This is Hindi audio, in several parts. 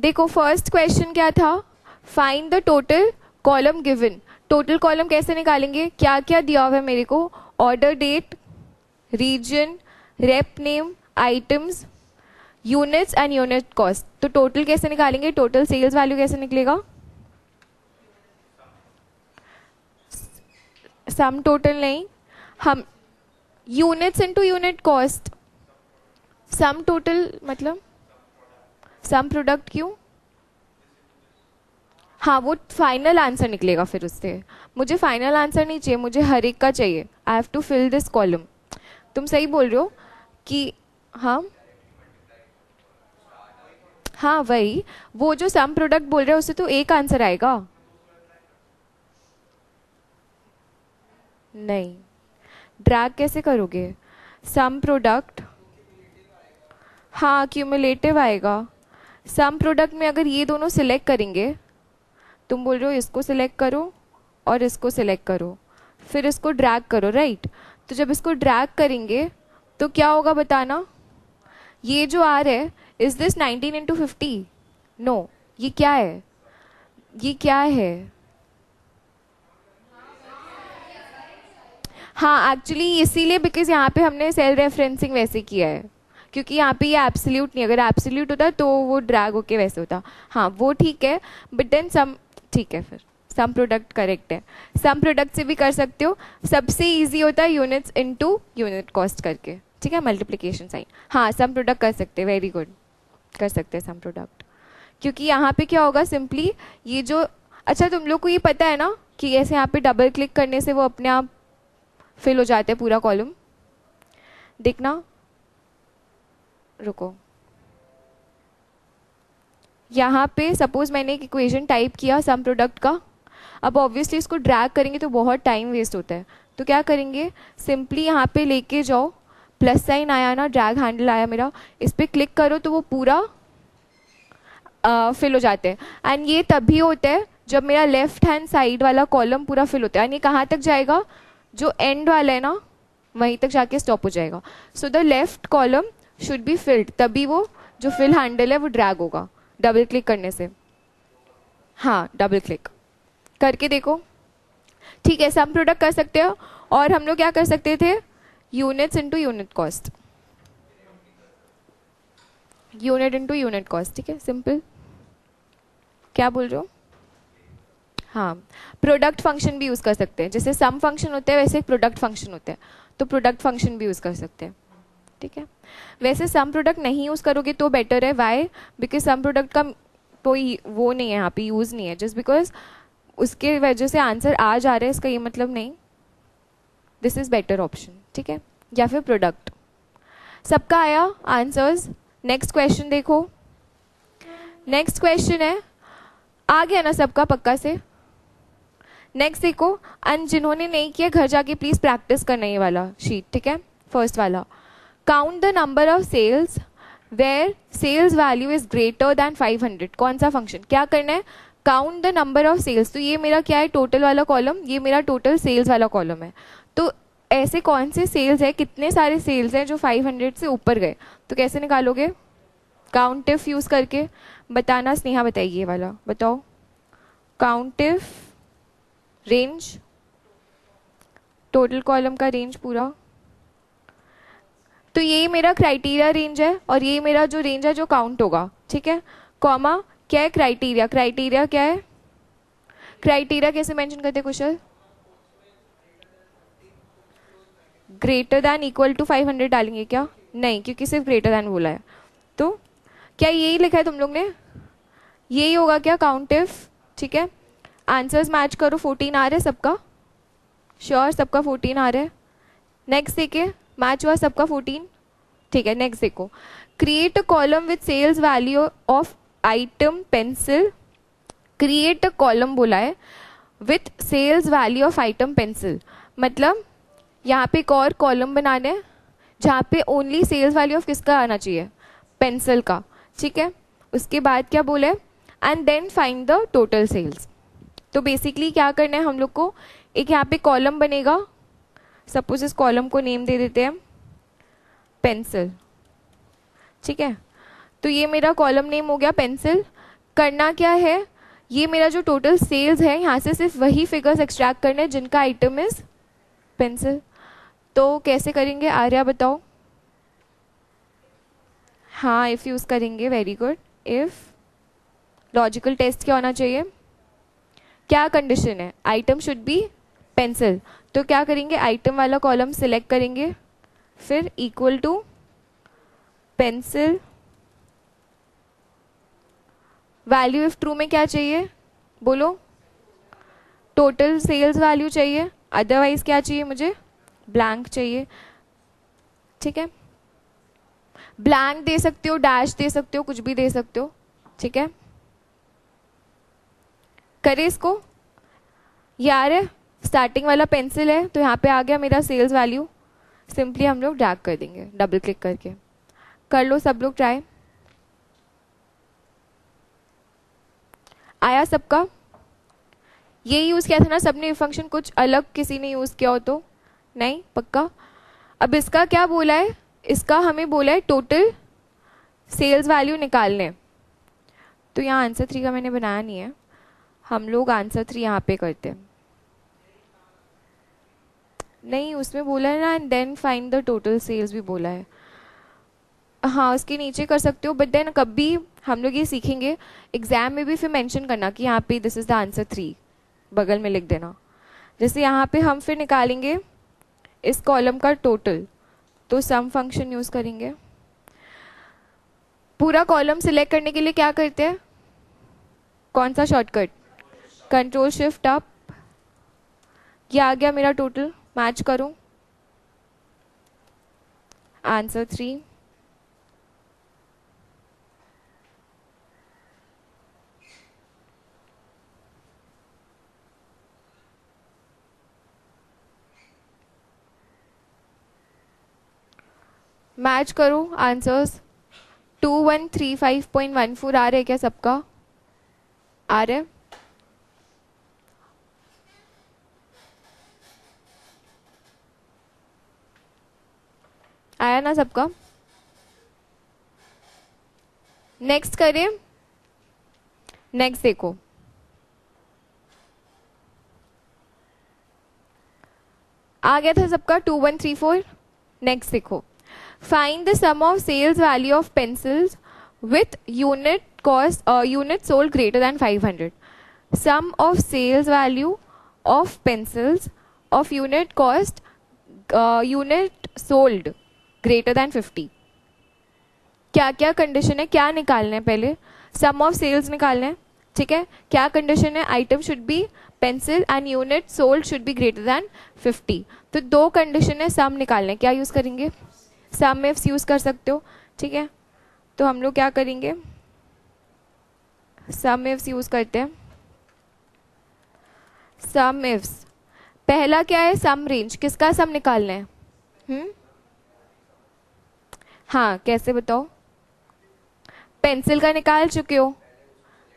देखो फ़र्स्ट क्वेश्चन क्या था? Find the total column given total column कैसे निकालेंगे? क्या क्या दिया हुआ है मेरे को? Order date region rep name items units and unit cost तो टोटल कैसे निकालेंगे? टोटल सेल्स वैल्यू कैसे निकलेगा? सम टोटल नहीं. हम units into unit cost sum total मतलब? सम प्रोडक्ट क्यों? हाँ वो फाइनल आंसर निकलेगा फिर उससे। मुझे फाइनल आंसर नहीं चाहिए, मुझे हर एक का चाहिए। I have to fill this column तुम सही बोल रहे हो कि हाँ? हाँ वही। वो जो सम प्रोडक्ट बोल रहे हो, उससे तो एक आंसर आएगा। नहीं। ड्रैग कैसे करोगे? सम प्रोडक्ट हाँ क्यूमुलेटिव आएगा। सम प्रोडक्ट में अगर ये दोनों सिलेक्ट करेंगे, तुम बोल रहे हो इसको सिलेक्ट करो और इसको सिलेक्ट करो, फिर इसको ड्रैग करो राइट तो जब इसको ड्रैग करेंगे तो क्या होगा बताना? ये जो आ रहा है is this 19 into fifty no ये क्या है? ये क्या है? हाँ एक्चुअली इसीलिए बिकॉज़ यहाँ पे हमने सेल रेफरेंसिंग वैसे किया है। क्योंकि यहाँ पे ये एब्सोल्यूट नहीं, अगर एब्सोल्यूट होता तो वो ड्रैग होके वैसे होता। हाँ वो ठीक है बट देन सम ठीक है फिर। सम प्रोडक्ट करेक्ट है। सम प्रोडक्ट से भी कर सकते हो। सबसे ईजी होता है यूनिट्स इनटू यूनिट कॉस्ट करके। ठीक है मल्टीप्लीकेशन साइन हाँ सम प्रोडक्ट कर सकते वेरी गुड कर सकते हैं सम प्रोडक्ट क्योंकि यहाँ पे क्या होगा सिंपली ये जो अच्छा तुम लोग को ये पता है ना कि ऐसे यहाँ पे डबल क्लिक करने से वो अपने आप फिल हो जाते हैं पूरा कॉलम देखना। रुको। यहाँ पे सपोज़ मैंने एक इक्वेशन टाइप किया सम प्रोडक्ट का। अब ऑब्वियसली इसको ड्रैग करेंगे तो बहुत टाइम वेस्ट होता है। तो क्या करेंगे? सिंपली यहाँ पे लेके जाओ। प्लस साइन आया ना ड्रैग हैंडल आया मेरा। इस पर क्लिक करो तो वो पूरा फिल हो जाते हैं। एंड ये तभी होता है जब मेरा लेफ़्ट हैंड साइड वाला कॉलम पूरा फिल होता है। यानी कहाँ तक जाएगा? जो एंड वाला है ना, वहीं तक जाके स्टॉप हो जाएगा। So the left column should be filled तभी वो जो फिल हैंडल है, वो ड्रैग होगा डबल क्लिक करने से। हाँ डबल क्लिक करके देखो। ठीक है सम प्रोडक्ट कर सकते हो। और हम लोग क्या कर सकते थे? Units into unit cost unit into unit cost ठीक है? सिंपल क्या बोल रहे हो? हाँ प्रोडक्ट फ़ंक्शन भी यूज़ कर सकते हैं। जैसे सम फ़ंक्शन होते हैं, वैसे प्रोडक्ट फ़ंक्शन होते हैं। तो प्रोडक्ट फ़ंक्शन भी यूज़ कर सकते हैं। ठीक है? वैसे सम प्रोडक्ट नहीं यूज़ करोगे तो बेटर है. वाई बिकॉज़ सम प्रोडक्ट का कोई वो नहीं है, यहाँ पे यूज़ नहीं है. जस्ट बिकॉज़ उसके वजह से आंसर आ जा रहा है, इसका ये मतलब नहीं. दिस इज़ बेटर ऑप्शन ठीक है? या फिर प्रोडक्ट सबका आया आंसर्स नेक्स्ट क्वेश्चन देखो. नेक्स्ट क्वेश्चन है. आ गया ना सबका पक्का से? नेक्स्ट देखो. एंड जिन्होंने नहीं किया, घर जाके प्लीज़ प्रैक्टिस करना ये वाला शीट ठीक है? फ़र्स्ट वाला. Count the number of sales where sales value is greater than 500 कौन सा फ़ंक्शन क्या करना है? Count the number of sales तो ये मेरा क्या है? टोटल वाला कॉलम ये मेरा टोटल सेल्स वाला कॉलम है. तो ऐसे कौन से सेल्स है? कितने सारे सेल्स हैं जो 500 से ऊपर गए? तो कैसे निकालोगे? काउंटिफ यूज़ करके. बताना स्नेहा बताइए ये वाला. बताओ. काउंटिफ रेंज टोटल कॉलम का रेंज पूरा. तो ये मेरा क्राइटेरिया रेंज है और ये मेरा जो रेंज है जो काउंट होगा, ठीक है? कॉमा क्या है क्राइटेरिया क्राइटेरिया क्या है? क्राइटेरिया कैसे मेंशन करते Kushal? Greater than equal to 500 डालेंगे क्या? नहीं, क्योंकि सिर्फ़ ग्रेटर दैन बोला है। तो क्या यही लिखा है तुम लोग ने? यही होगा क्या काउंटिव ठीक है? आंसर्स मैच करो 14 आ रहे सबका। श्योर सबका 14 आ रहा है। नेक्स्ट देखिए। मैच हुआ सबका 14 ठीक है नेक्स्ट देखो। Create a column with sales value of item pencil create a column बोला है with sales value of item pencil मतलब यहाँ पे एक और कॉलम बनाने हैं, जहाँ पे ओनली सेल्स वैल्यू ऑफ़ किसका आना चाहिए? पेंसिल का। ठीक है? उसके बाद क्या बोले and then find the total sales तो बेसिकली क्या करना है हम लोग को? एक यहाँ पे कॉलम बनेगा सपोज़ इस कॉलम को नेम दे देते हैं पेंसिल ठीक है? तो ये मेरा कॉलम नेम हो गया पेंसिल करना क्या है? ये मेरा जो टोटल सेल्स है, यहाँ से सिर्फ़ वही फिगर्स एक्सट्रैक्ट करने जिनका आइटम इज़ पेंसिल तो कैसे करेंगे? आर्या, बताओ. हाँ इफ़ यूज़ करेंगे. Very good if logical test क्या होना चाहिए? क्या कंडीशन है? आइटम शुड बी पेंसिल तो क्या करेंगे? आइटम वाला कॉलम सिलेक्ट करेंगे। फिर equal to pencil value if true में क्या चाहिए? बोलो। टोटल सेल्स वैल्यू चाहिए। अदरवाइज़ क्या चाहिए मुझे? ब्लैंक चाहिए। ठीक है? ब्लैंक दे सकते हो डैश दे सकते हो, कुछ भी दे सकते हो। ठीक है? करे इसको। यार है? स्टार्टिंग वाला पेंसिल है तो यहाँ पे आ गया मेरा सेल्स वैल्यू सिंपली हम लोग ड्रैग कर देंगे डबल क्लिक करके। कर लो सब लोग ट्राई आया सबका। ये यूज़ किया था ना, सबने ये फ़ंक्शन कुछ अलग किसी ने यूज़ किया हो तो। नहीं, पक्का। अब इसका क्या बोला है? इसका हमें बोला है टोटल सेल्स वैल्यू निकालने। तो यहाँ आंसर थ्री का मैंने बनाया नहीं है। हम लोग आंसर थ्री यहाँ पे करते हैं। नहीं, उसमें बोला है ना and then find the total sales भी बोला है। हाँ उसके नीचे कर सकते हो बट देन कभी हम लोग ये सीखेंगे एग्ज़ाम में भी फिर मेंशन करना कि यहाँ पे this is the answer three बगल में लिख देना। जैसे यहाँ पे हम फिर निकालेंगे, इस कॉलम का टोटल तो सम फ़ंक्शन यूज़ करेंगे। पूरा कॉलम सिलेक्ट करने के लिए क्या करते हैं? कौन सा शॉर्टकट कंट्रोल शिफ्ट अप ये आ गया मेरा टोटल मैच करो? आंसर थ्री मैच करो? Answers two one three five point one four आ रहे क्या सबका? आ रहे आया ना सबका? नेक्स्ट करें नेक्स्ट देखो। आ गया था सबका two one three four next देखो। Find the sum of sales value of pencils with unit cost unit sold greater than 500 sum of sales value of pencils of unit cost uh, unit sold greater than fifty क्या क्या कंडीशन है? क्या निकालना है पहले? सम ऑफ़ सेल्स निकालना है, ठीक है? क्या कंडीशन है? Item should be pencil and unit sold should be greater than fifty तो दो कंडीशन है सम निकालने क्या यूज़ करेंगे? सम इफ्स यूज़ कर सकते हो, ठीक है? तो हम लोग क्या करेंगे? सम इफ्स यूज़ करते हैं। सम इफ्स पहला क्या है? सम रेंज किसका सम निकालना है? हम्म? हाँ कैसे बताओ? पेंसिल का निकाल चुके हो?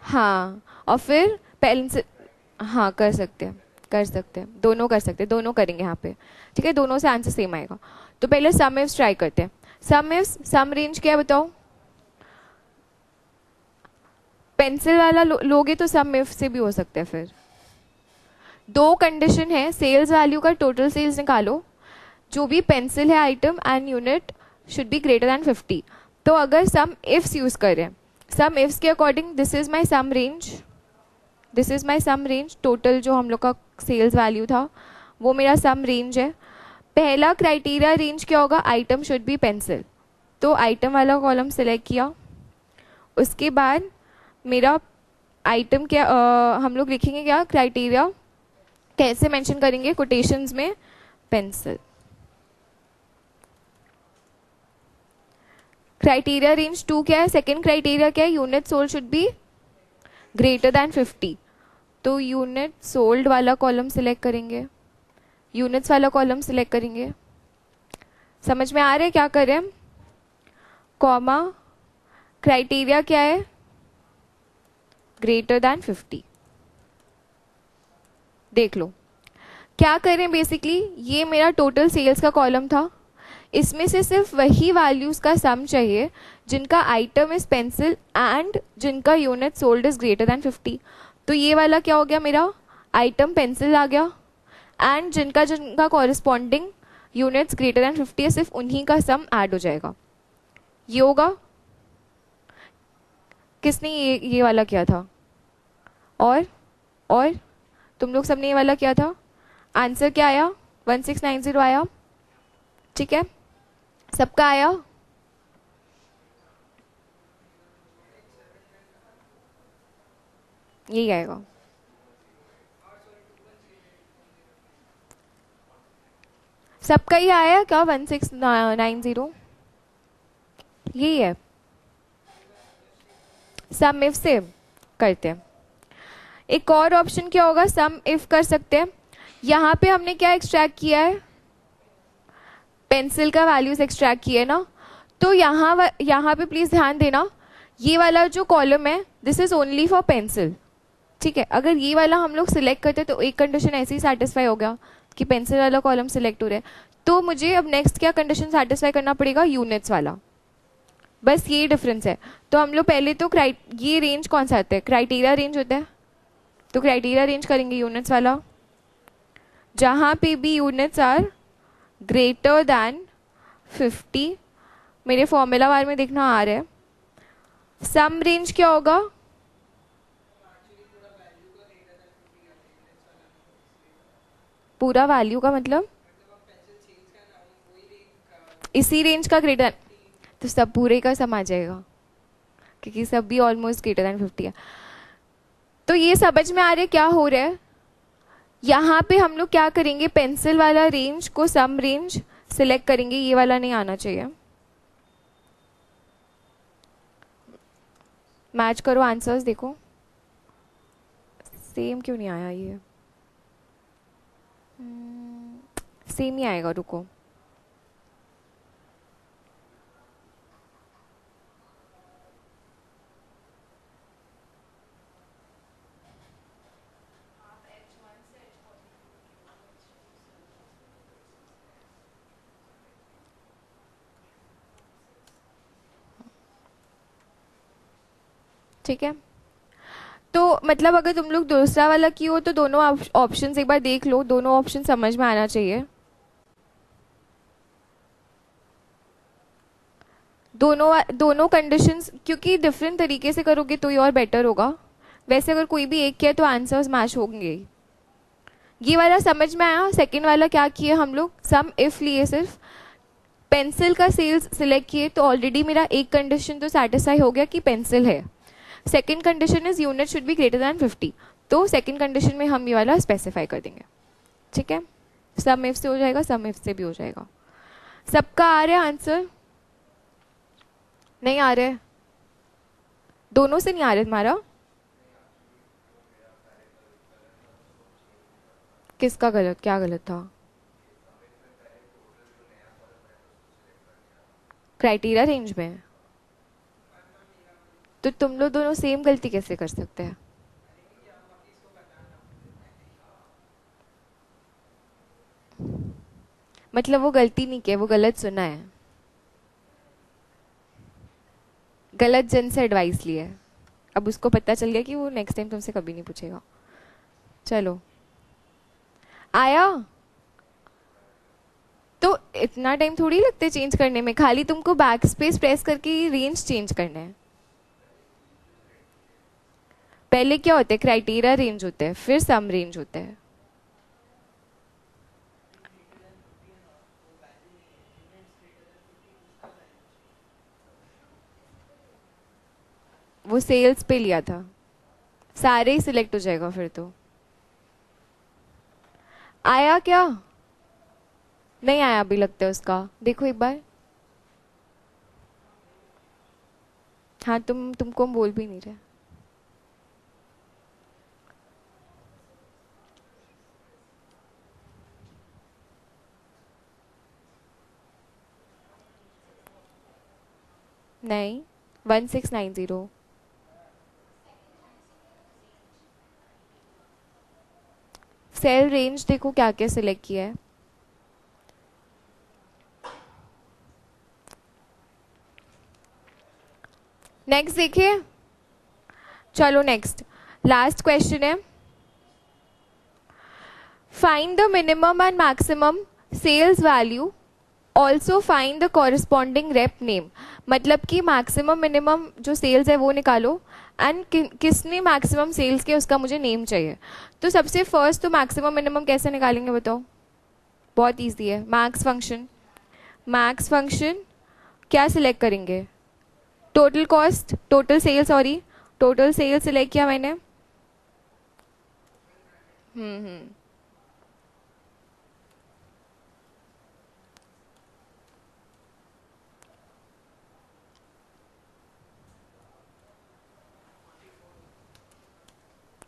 हाँ और फिर पेंसिल हाँ कर सकते हैं कर सकते हैं दोनों कर सकते हैं दोनों करेंगे यहाँ पे ठीक है? दोनों से आंसर सेम आएगा। तो पहले सम इफ्स ट्राई करते हैं। सम इफ्स सम रेंज क्या बताओ? पेंसिल वाला लो, लोगे तो सम इफ़ से भी हो सकता है फिर। दो कंडीशन है सेल्स वैल्यू का टोटल सेल्स निकालो जो भी पेंसिल है item and unit should be greater than fifty तो अगर सम इफ्स यूज़ करें सम इफ्स के according this is my sum range this is my sum range total जो हम लोग का सेल्स वैल्यू था वो मेरा सम रेंज है। पहला क्राइटेरिया रेंज क्या होगा? आइटम शुड बी पेंसिल तो आइटम वाला कॉलम सेलेक्ट किया। उसके बाद मेरा आइटम क्या आ, हम लोग लिखेंगे क्या? क्राइटेरिया कैसे मेंशन करेंगे? कोटेशंस में पेंसिल क्राइटेरिया रेंज टू क्या है सेकेंड क्राइटेरिया क्या है unit sold should be greater than fifty तो यूनिट सोल्ड वाला कॉलम सिलेक्ट करेंगे। यूनिट्स वाला कॉलम सिलेक्ट करेंगे। समझ में आ रहे क्या करें कॉमा क्राइटेरिया क्या है? ग्रेटर देन फिफ्टी देख लो। क्या करें बेसिकली ये मेरा टोटल सेल्स का कॉलम था। इसमें से सिर्फ़ वही वैल्यूज़ का सम चाहिए, जिनका आइटम इज़ पेंसिल एंड जिनका unit sold is greater than 50 तो ये वाला क्या हो गया मेरा? आइटम पेंसिल आ गया. एंड जिनका जिनका कॉरिस्पॉन्डिंग यूनिट्स ग्रेटर देन 50 है, सिर्फ़ उन्हीं का सम ऐड हो जाएगा. ये होगा. किसने ये ये वाला किया था? और और, तुम लोग सबने ये वाला किया था? आंसर क्या आया? वन सिक्स नाइन ज़ीरो आया. ठीक है? सबका आया? यही आएगा। सबका ही आया क्या? वन सिक्स नाइन ज़ीरो यही है। सम इफ़ से करते हैं। एक और ऑप्शन क्या होगा? सम इफ़ कर सकते हैं। यहाँ पे हमने क्या एक्सट्रैक्ट किया है? पेंसिल का वैल्यूज़ एक्सट्रैक्ट किए ना तो यहाँ यहाँ पे प्लीज़ ध्यान देना, ये वाला जो कॉलम है this is only for pencil ठीक है? अगर ये वाला हम लोग सिलेक्ट करते तो एक कंडीशन ऐसे ही सेटिस्फाई हो गया कि पेंसिल वाला कॉलम सिलेक्ट हो रहा है। तो मुझे अब नेक्स्ट क्या कंडीशन सेटिस्फाई करना पड़ेगा? यूनिट्स वाला। बस ये डिफरेंस है। तो हम लोग पहले तो क्राइ ये रेंज कौन सा आता है? क्राइटेरिया रेंज होता है। तो क्राइटेरिया रेंज करेंगे यूनिट्स वाला। जहाँ पे भी यूनिट्स आर ग्रेटर दैन 50 मेरे फॉर्मूला बार में देखना आ रहा है। सम रेंज क्या होगा? पूरा वैल्यू का मतलब? इसी रेंज का ग्रेटर तो सब पूरे का सम आ जाएगा। क्योंकि सब भी ऑलमोस्ट ग्रेटर देन फिफ्टी है। तो ये समझ में आ रहा है क्या हो रहा है? यहाँ पे हम लोग क्या करेंगे? पेंसिल वाला रेंज को सम रेंज सिलेक्ट करेंगे। ये वाला नहीं आना चाहिए। मैच करो आंसर्स देखो। सेम क्यों नहीं आया ये? सेम हम्म, ही आएगा रुको। ठीक है? तो मतलब अगर तुम लोग दूसरा वाला की हो तो दोनों ऑप्शन एक बार देख लो। दोनों ऑप्शन समझ में आना चाहिए। दोनों दोनों कंडीशंस क्योंकि डिफरेंट तरीके से करोगे तो ये और बेटर होगा। वैसे अगर कोई भी एक किया तो आंसर्स मैच होंगे। ये वाला समझ में आया? सेकंड वाला क्या किए हम लोग? सम इफ़ लिए सिर्फ़। पेंसिल का सेल्स सिलेक्ट किए तो ऑलरेडी मेरा एक कंडीशन तो सेटिस्फाई हो गया कि पेंसिल है। Second condition is unit should be greater than fifty तो सेकेंड कंडीशन में हम ये वाला स्पेसिफाई कर देंगे। ठीक है? सम इफ़ से हो जाएगा सम इफ़ से भी हो जाएगा। सबका आ रहा है आंसर नहीं आ रहे दोनों से नहीं आ रहे तुम्हारा? किसका गलत? क्या गलत था? क्राइटेरिया रेंज में तो तुम लोग दोनों सेम गलती कैसे कर सकते हैं? मतलब वो गलती नहीं की वो गलत सुना है। गलत जन से एडवाइस ली है। अब उसको पता चल गया कि वो नेक्स्ट टाइम तुमसे कभी नहीं पूछेगा। चलो। आया? तो इतना टाइम थोड़ी लगते चेंज करने में। खाली तुमको बैक स्पेस प्रेस करके रेंज चेंज करना है। पहले क्या होता है? क्राइटेरिया रेंज होता है, फिर सम रेंज होता है। वो सेल्स पे लिया था। सारे ही सिलेक्ट हो जाएगा फिर तो। आया क्या? नहीं आया अभी लगता है उसका। देखो एक बार। हाँ तुम, तुमको बोल भी नहीं रहे। नहीं one six nine zero cell range देखो क्या क्या सिलेक्ट किया है। नेक्स्ट देखिए। चलो नेक्स्ट लास्ट क्वेश्चन है। Find the minimum and maximum sales value also find the corresponding rep name मतलब कि मैक्सिमम मिनिमम जो सेल्स है वो निकालो। एंड कि, किसने मैक्सिमम सेल्स के उसका मुझे नेम चाहिए? तो सबसे फ़र्स्ट तो मैक्सिमम मिनिमम कैसे निकालेंगे बताओ? बहुत ईजी है। मैक्स फ़ंक्शन मैक्स फ़ंक्शन क्या सिलेक्ट करेंगे? Total cost total sale sorry total sale select किया मैंने। हम्म हम्म।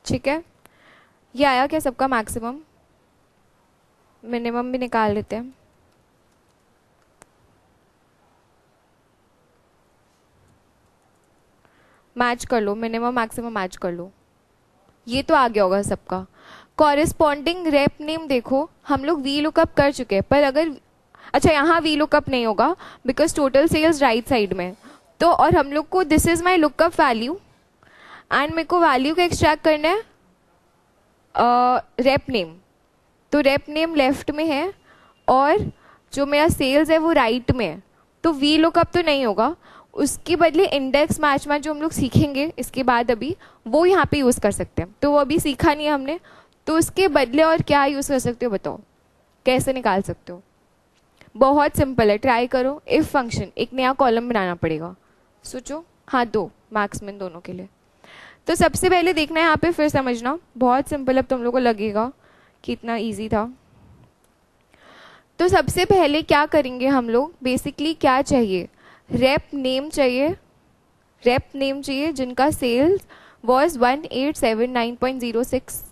ठीक है? ये आया क्या सबका मैक्सिमम मिनिमम भी निकाल लेते हैं। मैच कर लो मिनिमम मैक्सिमम मैच कर लो। ये तो आ गया होगा सबका। कॉरेस्पॉन्डिंग रेप नेम देखो, हम लोग वी लुकअप कर चुके हैं, पर अगर अच्छा यहाँ वी लुकअप नहीं होगा because total sales right side में। तो और हम लोग को this is my lookup value and मेरे को वैल्यू का एक्सट्रैक्ट करना है रेप नेम तो रेप नेम लेफ़्ट में है और जो मेरा सेल्स है वो राइट में है. तो वी लुकअप तो नहीं होगा. उसके बदले इंडेक्स मैच मैच जो हम लोग सीखेंगे इसके बाद अभी, वो यहाँ पे यूज़ कर सकते हैं. तो वो अभी सीखा नहीं है हमने. तो उसके बदले और क्या यूज़ कर सकते हो बताओ? कैसे निकाल सकते हो? बहुत सिंपल है. ट्राई करो. इफ़ फ़ंक्शन एक नया कॉलम बनाना पड़ेगा. सोचो. हाँ दो. मैक्स दोनों के लिए. तो सबसे पहले देखना है यहाँ पे, फिर समझना। बहुत सिंपल, अब तुम लोग को लगेगा कि इतना ईजी था। तो सबसे पहले क्या करेंगे हम लोग? बेसिकली क्या चाहिए? रेप नेम चाहिए। रेप नेम चाहिए, जिनका sales was one eight seven nine point zero six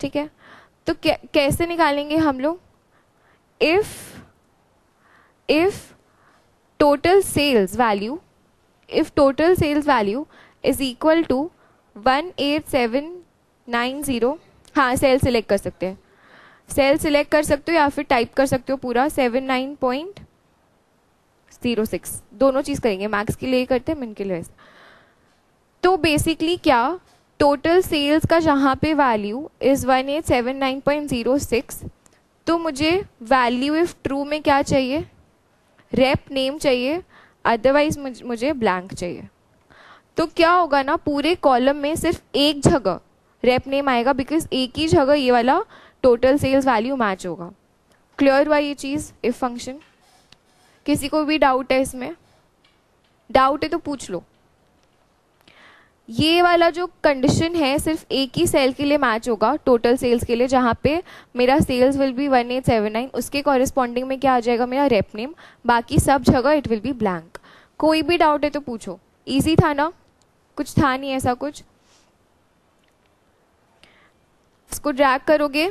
ठीक है? तो कैसे निकालेंगे हम लोग? If if total sales value if total sales value is equal to one eight seven nine zero हाँ सेल सिलेक्ट कर सकते हैं। सेल सिलेक्ट कर सकते हो या फिर टाइप कर सकते हो पूरा seven nine point zero six दोनों चीज़ करेंगे मैक्स के लिए करते हैं मिन के लिए तो बेसिकली क्या टोटल सेल्स का जहाँ पे value is one eight seven nine point zero six तो मुझे वैल्यू इफ़ ट्रू में क्या चाहिए? रेप नेम चाहिए अदरवाइज़ मुझे ब्लैंक चाहिए। तो क्या होगा ना, पूरे कॉलम में सिर्फ़ एक जगह रेप नेम आएगा बिकॉज़ एक ही जगह ये वाला टोटल सेल्स वैल्यू मैच होगा। क्लियर हुआ ये चीज़? इफ़ फ़ंक्शन किसी को भी डाउट है इसमें? डाउट है तो पूछ लो। ये वाला जो कंडीशन है सिर्फ़ एक ही सेल के लिए मैच होगा टोटल सेल्स के लिए, जहाँ पे मेरा sales will be one eight seven nine उसके कॉरेस्पॉन्डिंग में क्या आ जाएगा मेरा रेप नेम बाकी सब जगह इट विल बी ब्लैंक कोई भी डाउट है तो पूछो। ईजी था ना? कुछ था नहीं ऐसा कुछ। इसको ड्रैग करोगे।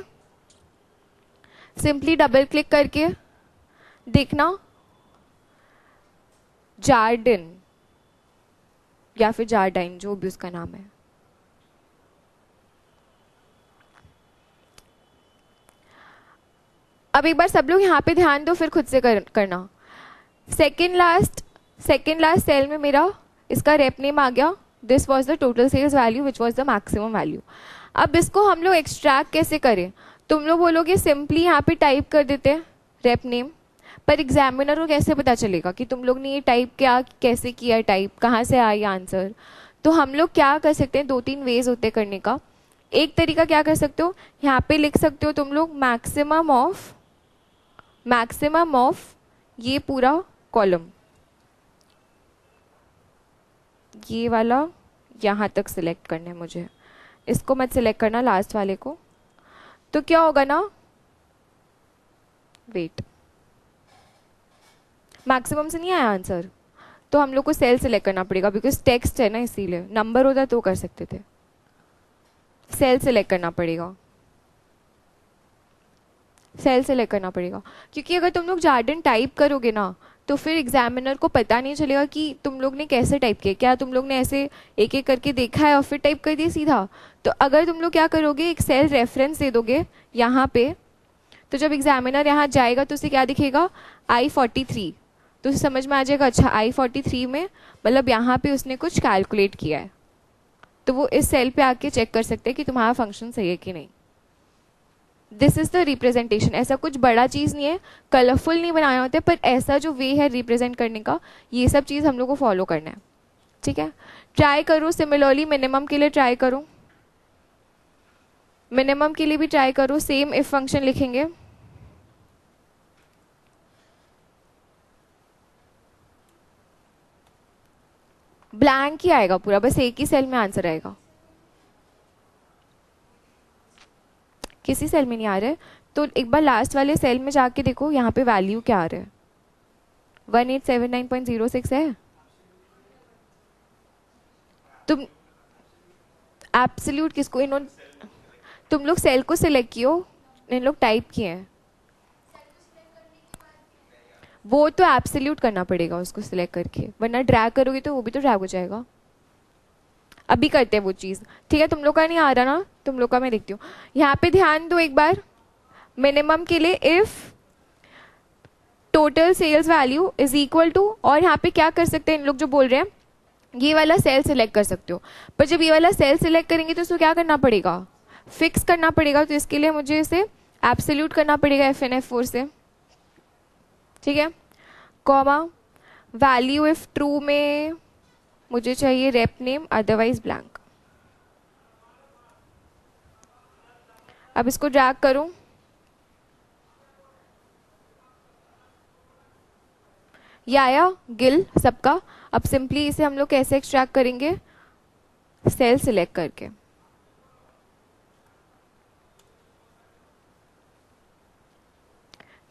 सिंपली डबल क्लिक करके देखना। जार्डिन या फिर जार्डाइन जो भी उसका नाम है। अब एक बार सब लोग यहाँ पे ध्यान दो फिर खुद से कर, करना। Second last second last cell में मेरा इसका रेप नेम आ गया। This was the total sales value which was the maximum value अब इसको हम लोग एक्सट्रैक्ट कैसे करें? तुम लोग बोलोगे, सिंपली यहाँ पे टाइप कर देते हैं रेप नेम पर एग्जामिनर को कैसे पता चलेगा कि तुम लोग ने ये टाइप क्या, कैसे किया टाइप कहाँ से आया आंसर तो हम लोग क्या कर सकते हैं दो तीन वेज होते करने का। एक तरीका क्या कर सकते हो? यहाँ पे लिख सकते हो तुम लोग मैक्सिमम ऑफ़ मैक्सिमम ऑफ़ ये पूरा कॉलम ये वाला यहाँ तक सिलेक्ट करना है मुझे। इसको मत सिलेक्ट करना लास्ट वाले को। तो क्या होगा ना? वेट मैक्सिमम से नहीं आया आंसर तो हम लोग को सेल सिलेक्ट करना पड़ेगा बिकॉज़ टेक्स्ट है ना इसीलिए। नंबर होता तो कर सकते थे। सेल सिलेक्ट करना पड़ेगा। सेल सेलेक्ट करना पड़ेगा। क्योंकि अगर तुम लोग जार्डन टाइप करोगे ना तो फिर एग्जामिनर को पता नहीं चलेगा कि तुम लोग ने कैसे टाइप किया। क्या तुम लोग ने ऐसे एक एक करके देखा है और फिर टाइप कर दिया सीधा? तो अगर तुम लोग क्या करोगे, एक सेल रेफरेंस दे दोगे यहाँ पे तो जब एग्जामिनर यहाँ जाएगा तो उसे क्या दिखेगा? आई फोर्टी थ्री तो उसे समझ में आ जाएगा अच्छा आई फोर्टी थ्री में मतलब यहाँ पे उसने कुछ कैलकुलेट किया है। तो वो इस सेल पे आके चेक कर सकते हैं कि तुम्हारा फ़ंक्शन सही है कि नहीं। दिस इज़ द रिप्रेजेंटेशन ऐसा कुछ बड़ा चीज़ नहीं है कलरफुल नहीं बनाया होता, पर ऐसा जो वे है रिप्रेजेंट करने का, ये सब चीज़ हम लोग को फॉलो करना है। ठीक है? ट्राई करो सिमिलरली मिनिमम के लिए ट्राई करो। मिनिमम के लिए भी ट्राई करो सेम इफ़ फ़ंक्शन लिखेंगे। ब्लैंक ही आएगा पूरा, बस एक ही सेल में आंसर आएगा। किसी सेल में नहीं आ रहा। है तो एक बार लास्ट वाले सेल में जाके देखो, यहाँ पे वैल्यू क्या आ रहा है। One eight seven nine point zero six है। तुम एब्सल्यूट किसको इन्होंने तुम लोग सेल को सिलेक्ट कियो इन लोग टाइप किए हैं। वो तो एब्सल्यूट करना पड़ेगा उसको सिलेक्ट करके। वरना ड्रैग करोगे तो वो भी तो ड्रैग हो जाएगा। अभी करते हैं वो चीज़। ठीक है, तुम लोग का नहीं आ रहा ना? तुम लोग का मैं देखती हूँ। यहाँ पे ध्यान दो एक बार। मिनिमम के लिए if total sales value is equal to और यहाँ पे क्या कर सकते हैं इन लोग जो बोल रहे हैं? ये वाला सेल सिलेक्ट कर सकते हो। पर जब ये वाला सेल सिलेक्ट करेंगे तो उसको क्या करना पड़ेगा? फिक्स करना पड़ेगा तो इसके लिए मुझे इसे एब्सोल्यूट करना पड़ेगा एफ़ एन एफ़ फोर से। ठीक है? कॉमा वैल्यू इफ़ ट्रू में मुझे चाहिए रेप नेम अदरवाइज़ ब्लैंक अब इसको ड्रैग करूँ। ये आया गिल, सबका। अब सिंपली इसे हम लोग कैसे एक्सट्रैक्ट करेंगे? सेल सिलेक्ट करके।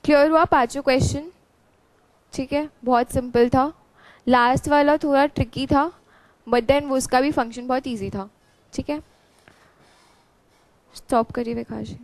क्लियर हुआ, पाँचों क्वेश्चन ठीक है, बहुत सिंपल था। लास्ट वाला थोड़ा ट्रिकी था बट देन वो उसका भी फ़ंक्शन बहुत ईजी था, ठीक है? स्टॉप करिए विकास जी